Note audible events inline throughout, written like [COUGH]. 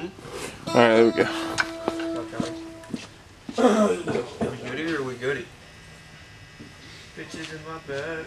All right, there we go. we goody or we goody? Bitches in my bed.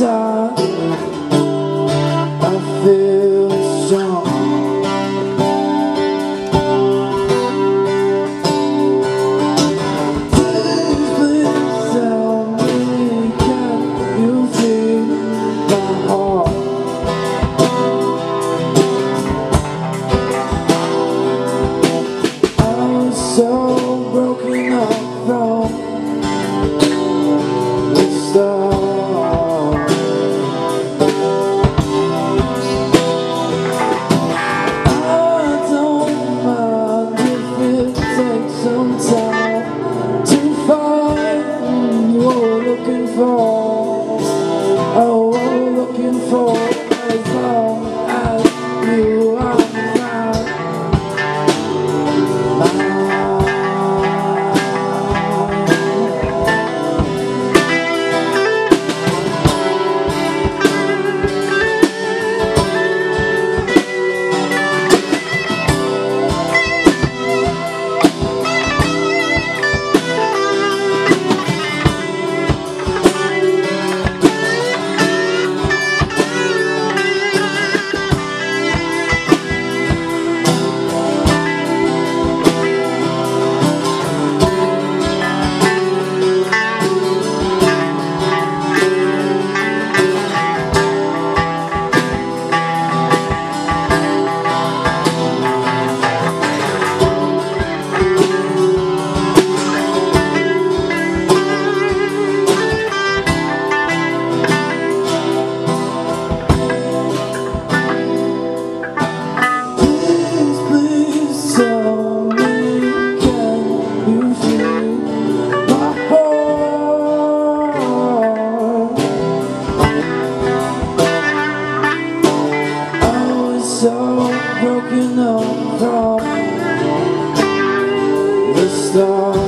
I feel Oh. storm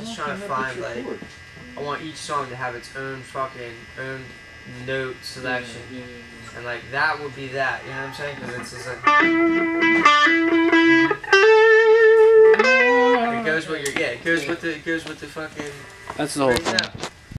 just trying to find like I want each song to have its own fucking own note selection, Yeah, yeah, yeah, and like that would be that. You know what I'm saying? Because it's just like [LAUGHS] it goes with your yeah, it goes with the it goes with the fucking That's the whole breakdown. thing.